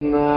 No.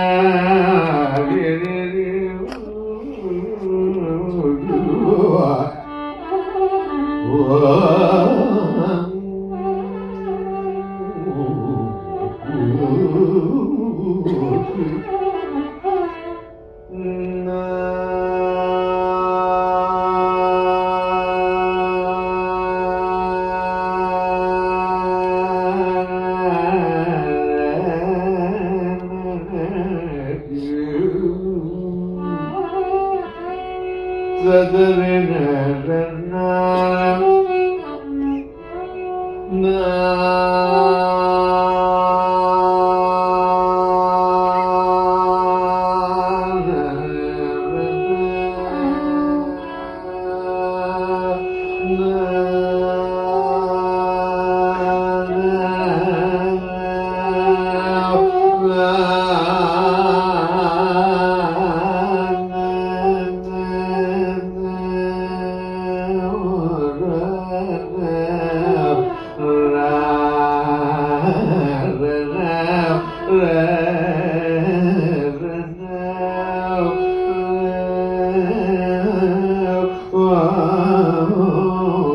Música Oh.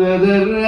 No!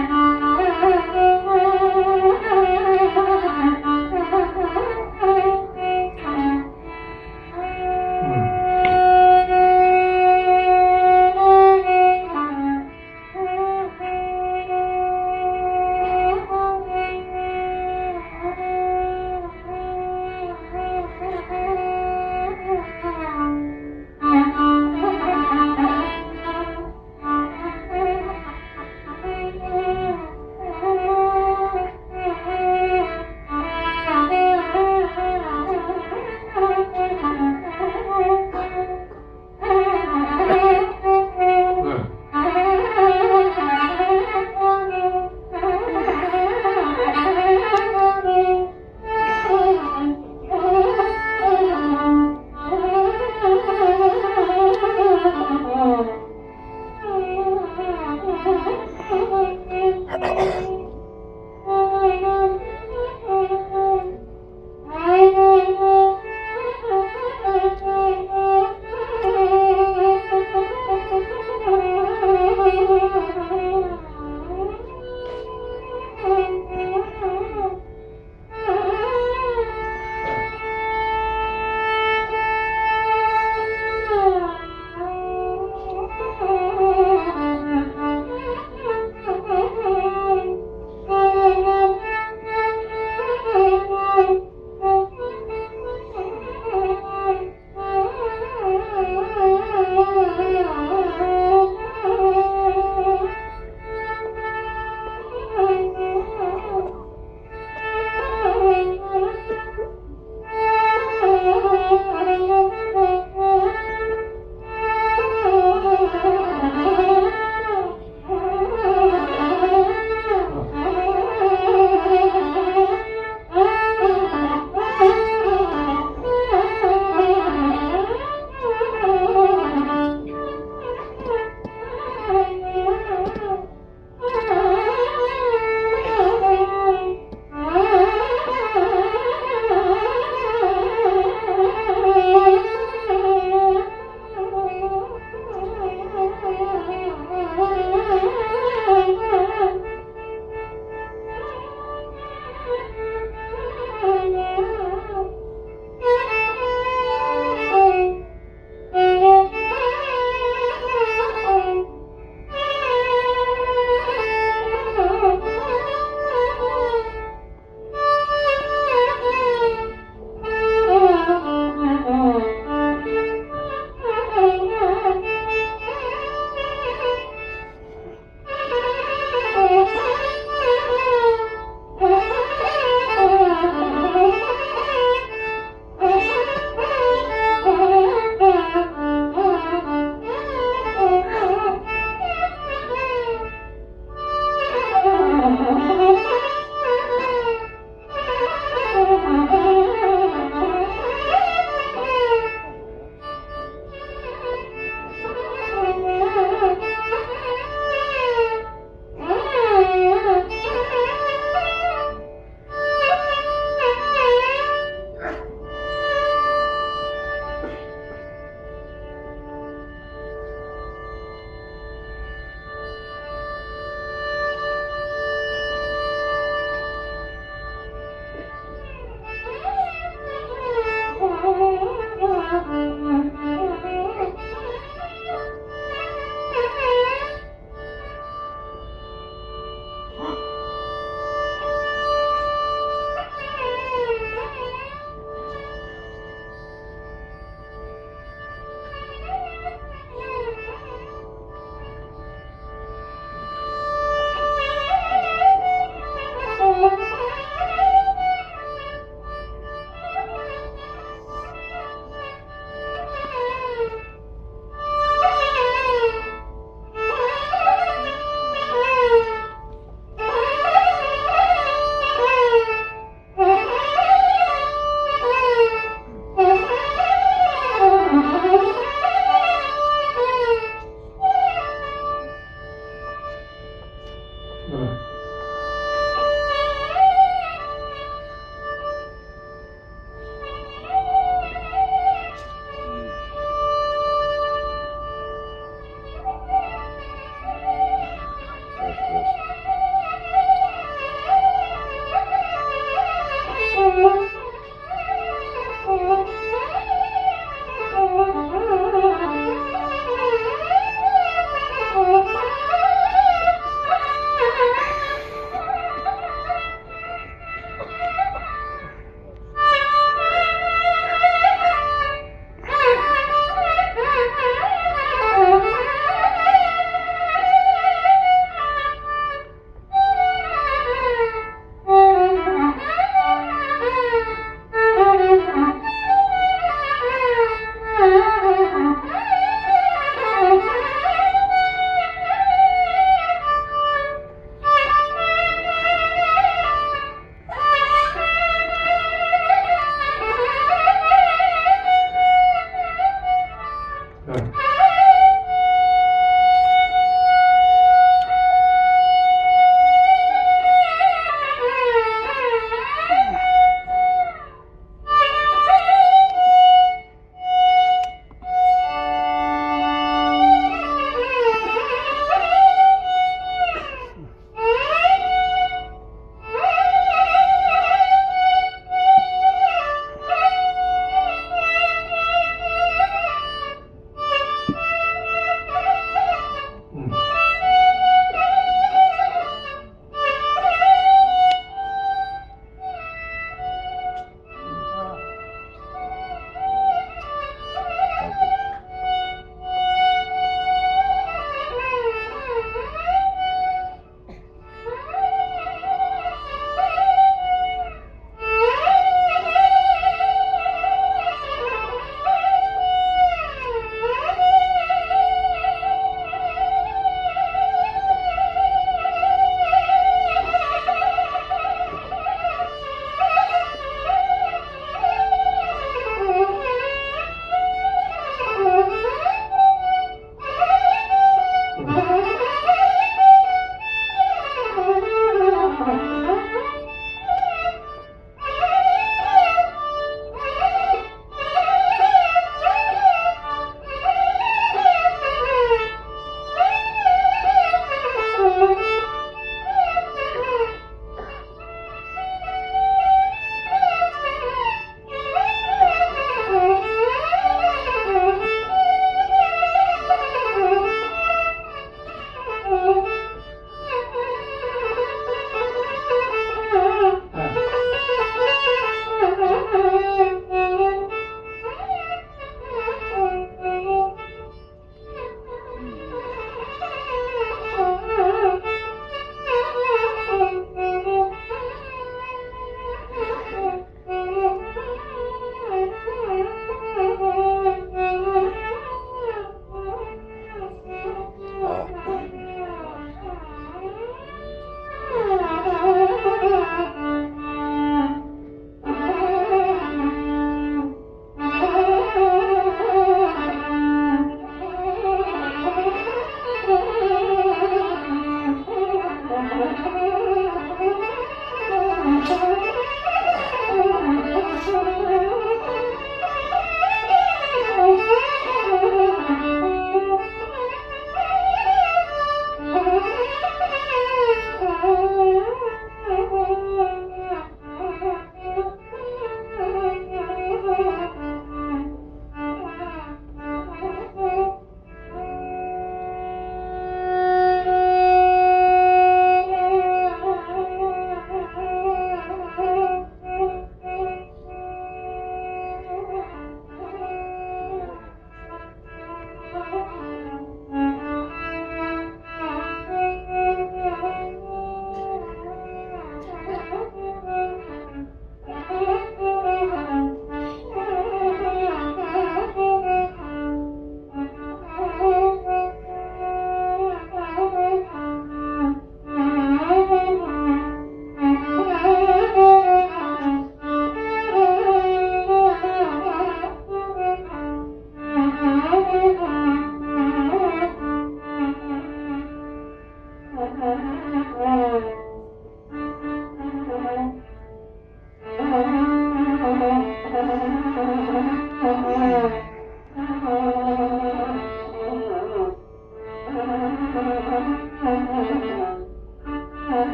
Bye.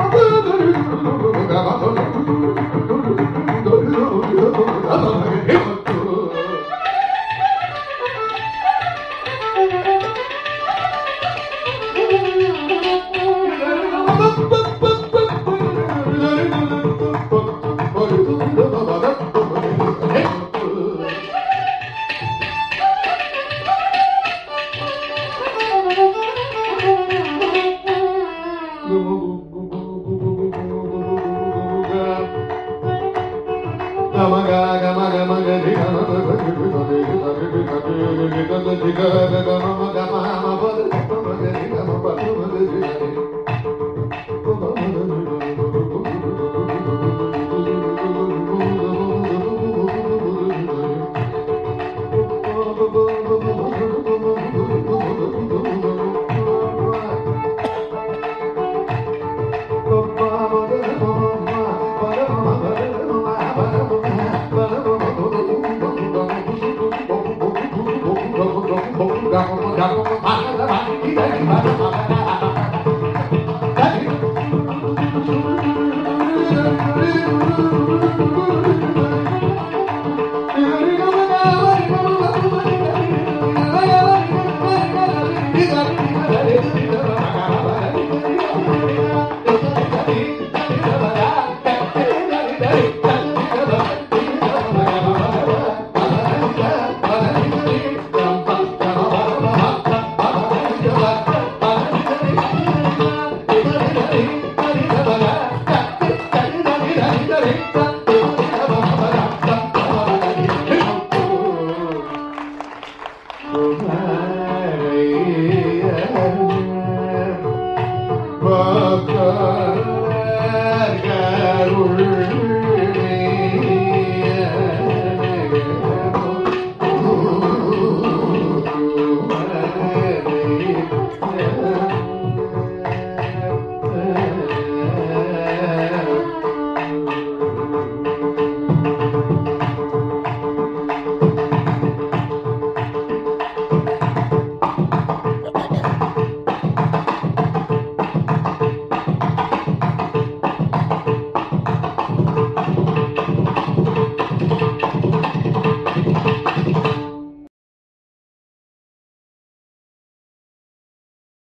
i don't know